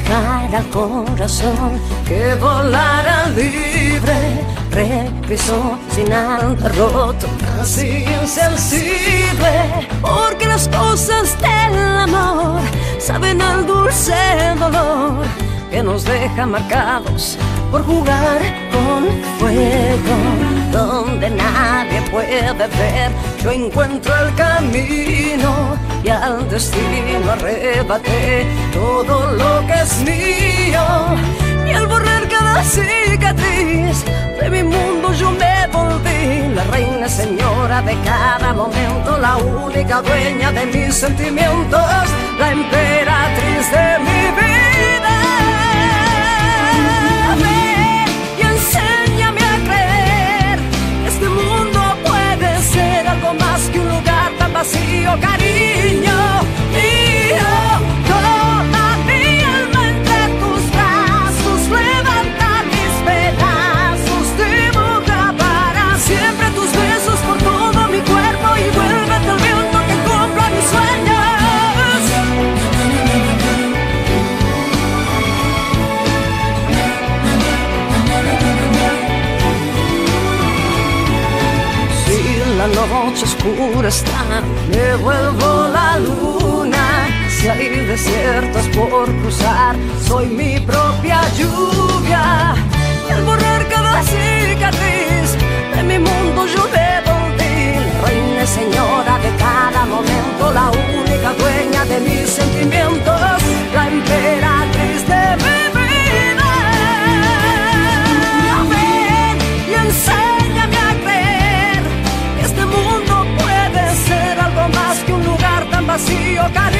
dejar al corazón que volara libre. Regresó sin haber roto, casi insensible. Porque las cosas del amor saben al dulce dolor que nos deja marcados por jugar con fuego, donde nadie puede ver. Yo encuentro el camino y al destino arrebaté todo lo que es mío. Y al borrar cada cicatriz de mi mundo yo me volví la reina señora de cada momento, la única dueña de mis sentimientos, la noche oscura está, me vuelvo la luna. Si hay desiertos por cruzar, soy mi propia tocar